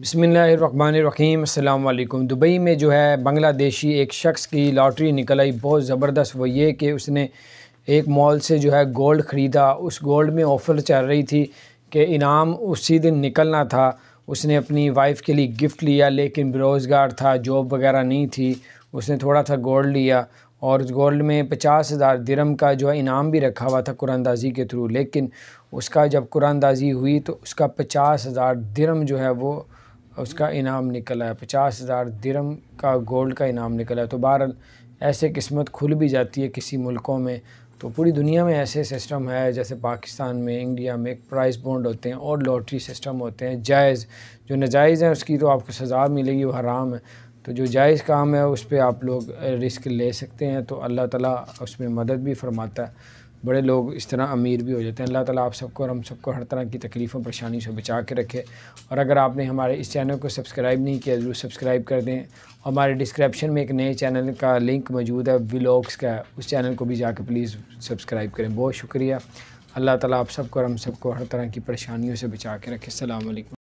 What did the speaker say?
بسم اللہ الرحمن الرحیم، السلام علیکم۔ دبئی میں جو ہے، بنگلہ دیشی ایک شخص کی لاٹری نکل آئی۔ بہت زبردست وہ یہ کہ اس نے ایک مال سے جو ہے گولڈ خریدا۔ اس گولڈ میں آفر چل رہی تھی کہ انعام اسی دن نکلنا تھا۔ اس نے اپنی وائف کے لیے گفٹ لیا، لیکن بروزگار تھا، جاب وغیرہ نہیں تھی۔ اس نے تھوڑا تھا گولڈ لیا اور اس گولڈ میں پچاس ہزار درم کا جو ہے انعام بھی رکھا ہوا تھا قرآن دازی کے تھرو۔ لیکن اس کا جب قرآن دازی ہوئی تو اس کا پچاس ہزار درم جو ہے وہ اس کا انعام نکلا ہے۔ پچاس ہزار درم کا گولڈ کا انعام نکلا ہے۔ تو بہرحال ایسے قسمت کھل بھی جاتی ہے کسی ملکوں میں۔ تو پوری دنیا میں ایسے سسٹم ہے جیسے پاکستان میں، انڈیا میں ایک پرائز بونڈ ہوتے ہیں اور لاٹری سسٹم ہوتے ہیں۔ جائز، جو نجائز ہیں اس کی تو آپ کو سزا ملے گی، وہ حرام ہے۔ تو جو جائز کام ہے اس پہ آپ لوگ رسک لے سکتے ہیں۔ تو اللہ تعالیٰ اس میں مدد بھی فرماتا ہے۔ بڑے لوگ اس طرح امیر بھی ہو جاتے ہیں۔ اللہ تعالیٰ آپ سب کو اور ہم سب کو ہر طرح کی تکلیفوں پریشانی سے بچا کے رکھے۔ اور اگر آپ نے ہمارے اس چینل کو سبسکرائب نہیں کیا، ضرور سبسکرائب کر دیں۔ ہمارے ڈسکرپشن میں ایک نئے چینل کا لنک موجود ہے ولاگس کا۔ اس چینل کو بھی جا کے پلیز سبسکرائب کریں۔ بہت شکریہ۔ اللہ تعالیٰ آپ سب کو اور ہم سب کو ہر طرح کی پریشانیوں سے بچا کے رکھے۔ السلام علیکم۔